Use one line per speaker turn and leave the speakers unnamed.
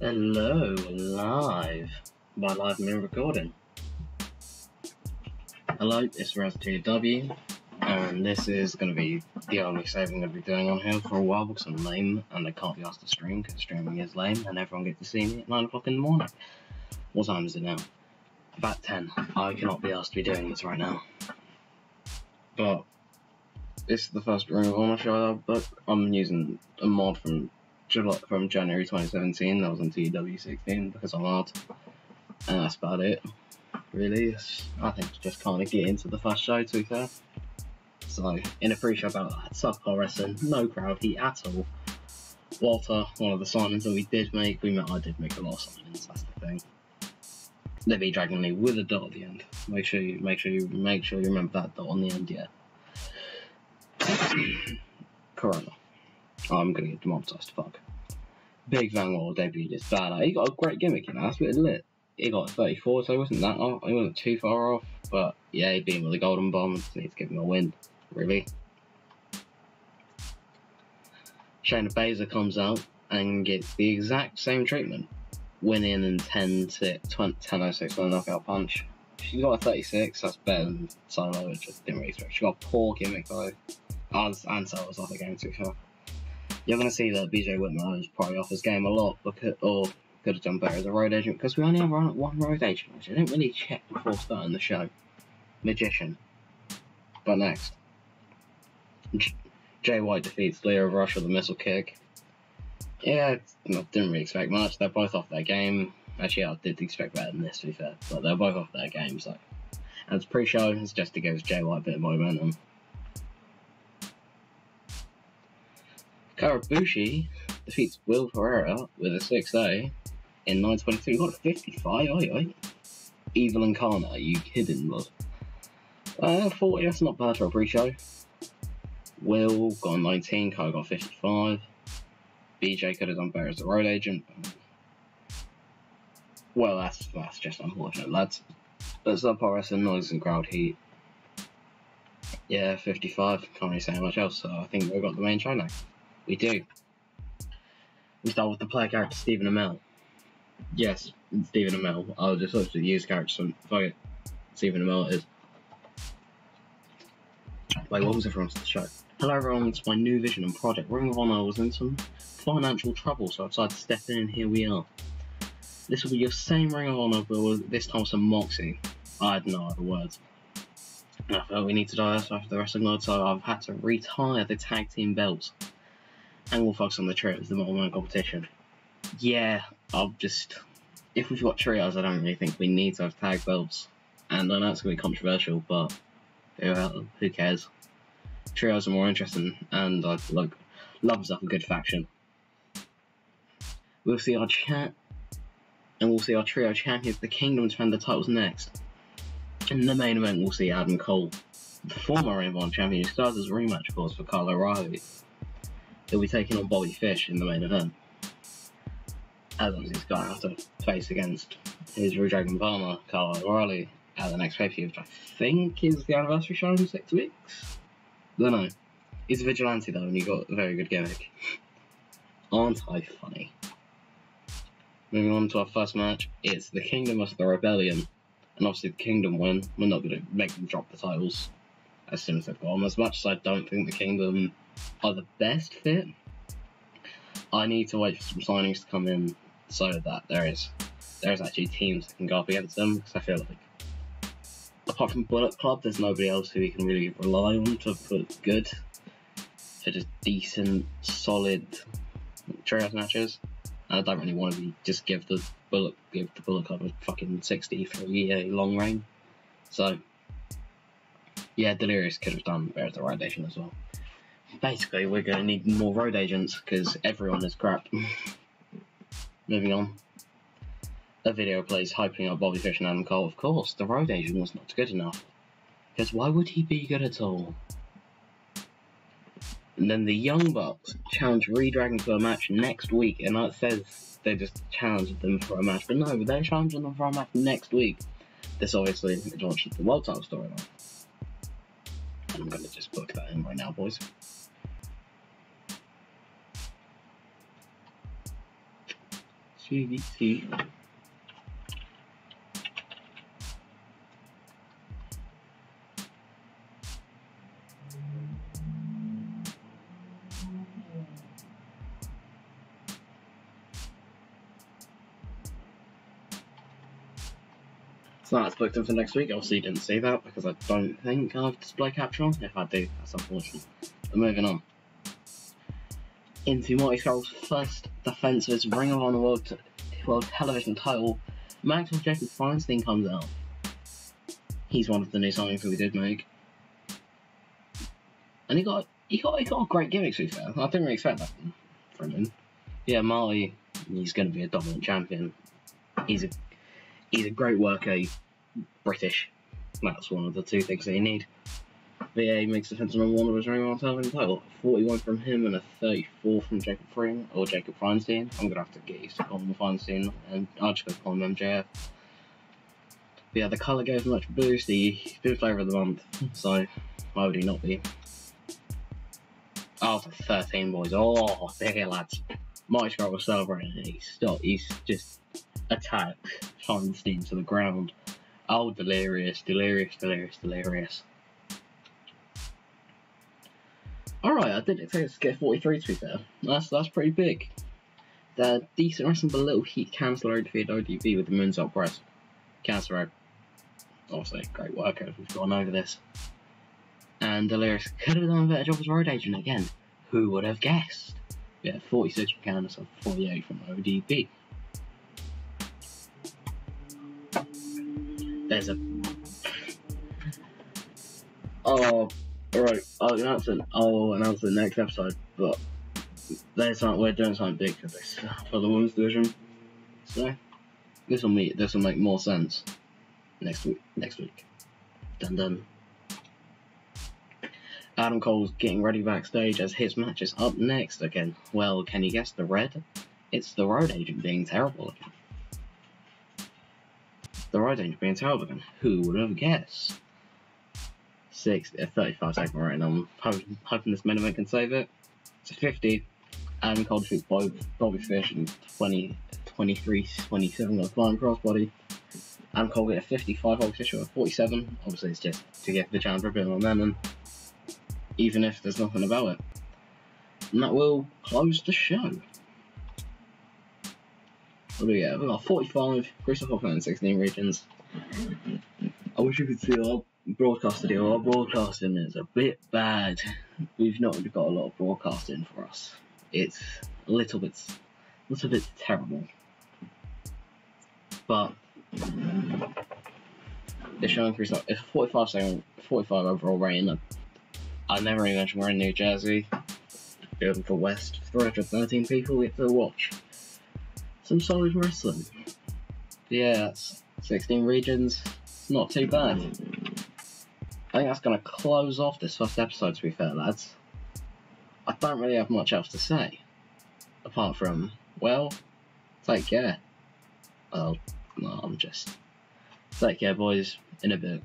Hello, live. By live, I mean recording. Hello, it's Reso TEW, and this is going to be the only save I'm going to be doing on here for a while because I'm lame and I can't be asked to stream because streaming is lame and everyone gets to see me at 9 o'clock in the morning. What time is it now? About 10. I cannot be asked to be doing this right now. But, this is the first Ring of Honor show, but I'm using a mod from from January 2017 that was on TEW16 because I'm hard. And that's about it. Really, it's, I think to just kind of get into the first show, to be fair. So, in a pre-show about that, subpar wrestling, no crowd heat at all. Walter, one of the signings that we did make, we met, I did make a lot of signings, that's the thing. Libby Dragon Lee with a dot at the end. Make sure you make sure you make sure you remember that dot on the end, yeah. Corona. Oh, I'm gonna get demonetized, fuck. Big Van Walter debuted as bad. He got a great gimmick, you know, that's it lit. He got 34, so he wasn't that off. He wasn't too far off, but yeah, he beat him with a golden bomb. Just needs to give him a win, really. Shayna Baszler comes out and gets the exact same treatment, winning in 10 to 20, 10 06 with a knockout punch. She got a 36, that's better than Solo, which just didn't really expect. She got a poor gimmick though. And, and so was off the game, to be fair you're going to see that BJ Whitmer is probably off his game a lot, because, or could have done better as a road agent, because we only have one road agent, which I didn't really check before starting the show. Magician. But next. J Jay White defeats Lio Rush with a missile kick. Yeah, I didn't really expect much. They're both off their game. Actually, I did expect better than this, to be fair. But they're both off their game, so. And it's pre-show, it's just to give Jay White a bit of momentum. Karabushi defeats Will Ferrara with a 6A in 922. What, a 55, oi oi. Evil Incarnate, are you kidding, bud? Uh, 40, that's not bad for a pre-show. Will got 19, Kyle got 55. BJ could have done better as a road agent. Well, that's that's just unfortunate, lads. But subpar wrestling, noise and crowd heat. Yeah, 55, can't really say much else, so I think we've got the main show now. We do. We start with the player character Stephen Amell. Yes, Stephen Amell. I'll just literally use character so fuck it. Stephen Amell is. Wait, what was it from the show? Hello everyone, it's my new vision and project. Ring of Honor I was in some financial trouble, so I decided to step in and here we are. This will be your same Ring of Honor, but this time with some Moxie. I had no other words. And I felt we need to divest after the wrestling mode, so I've had to retire the tag team belts and we'll focus on the trios, the multi-man competition. Yeah, I'll just if we've got trios, I don't really think we need to have tag belts. And I know it's gonna be controversial, but who cares? Trios are more interesting, and I like loves up a good faction. We'll see our chat, and we'll see our trio champions, the Kingdom, defend the titles next. In the main event, we'll see Adam Cole, the former Ring of champion, who starts as rematch, course, for Kyle O'Reilly he'll be taking on Bobby Fish in the main event. As he's going to have to face against his Redragon Palmer, Kyle O'Reilly, at the next pay per view, which I think is the anniversary show in six weeks. Don't know. He's a vigilante though, and he got a very good gimmick. Aren't I funny? Moving on to our first match, it's the Kingdom of the Rebellion. And obviously, the Kingdom win. We're not going to make them drop the titles as soon as they've got them. As much as I don't think the Kingdom are the best fit. I need to wait for some signings to come in so that there is there's actually teams that can go up against them because I feel like apart from Bullet Club, there's nobody else who we can really rely on to put good for just decent, solid trios matches. And I don't really want to be just give the Bullet give the Bullet Club a fucking 60 for a year long reign. So yeah, Delirious could have done better at the right as well basically we're going to need more road agents because everyone is crap. Moving on. A video plays hyping up Bobby Fish and Adam Cole. Of course, the road agent was not good enough. Because why would he be good at all? And then the Young Bucks challenge Redragon for a match next week, and that says they just challenged them for a match, but no, they're challenging them for a match next week. This obviously launches the World Title storyline. I'm gonna just book that in right now, boys. So that's booked in for next week. Obviously, you didn't see that because I don't think I've display capture on. If I do, that's unfortunate. But moving on. Into Marty Scurll's first defense of his Ring of Honor World, World Television title, Maxwell Jacob Feinstein comes out. He's one of the new signings that we did make. And he got he got he got a great gimmick to be fair. I didn't really expect that from him. Yeah, Marty, he's gonna be a dominant champion. He's a he's a great worker, British. That's one of the two things that you need. VA makes defense number one of his ring on television title. 41 from him and a 34 from Jacob Freeman, or Jacob Feinstein. I'm gonna have to get used to calling him Feinstein, and I'll just go call him MJF. But yeah, the colour gave much boost. He been flavour of the month, so why would he not be? Oh, After 13 boys, oh, big lads. Marty Scurll was celebrating, and he stopped. He's just attacked Feinstein to the ground. Oh, delirious, delirious, delirious, delirious. Didn't expect to get 43 to be fair. That's that's pretty big. The decent wrestling but little heat Candice defeated ODB with the moonsault press. Candice obviously great work we've gone over this. And Delirious could have done a better job as road agent again. Who would have guessed? Yeah, 46 from Candice and 48 from ODB. There's a. Oh, alright. I'll announce it. I'll announce the next episode, but there's something we're doing something big for this for the women's division. So this will meet. This will make more sense next week. Next week. Dun dun. Adam Cole's getting ready backstage as his match is up next again. Well, can you guess the red? It's the road agent being terrible again the road agent being terrible again. Who would have guessed? Six, a 35 second rating. I'm hoping, hoping this event can save it. It's a 50. Adam Cole defeats Bobby, Bobby Fish in 20, 23, 27 on a flying crossbody. Adam Cole get a 55, Bobby Fish with a 47. Obviously, it's just to get the for a bit more momentum, even if there's nothing about it. And that will close the show. What do we have? We got 45, Christopher Fan, 16 regions. I wish you could see our broadcast video. Our broadcasting is a bit bad. We've not really got a lot of broadcasting for us. It's a little bit, a little bit terrible. But the show increased. It's 45 second, 45 overall rating. I never mentioned we're in New Jersey. Going for West, 313 people we have to watch some solid wrestling. Yeah, that's 16 regions. Not too bad. I think that's going to close off this first episode, to be fair, lads. I don't really have much else to say. Apart from, well, take care. Well, no, I'm just. Take care, boys. In a bit.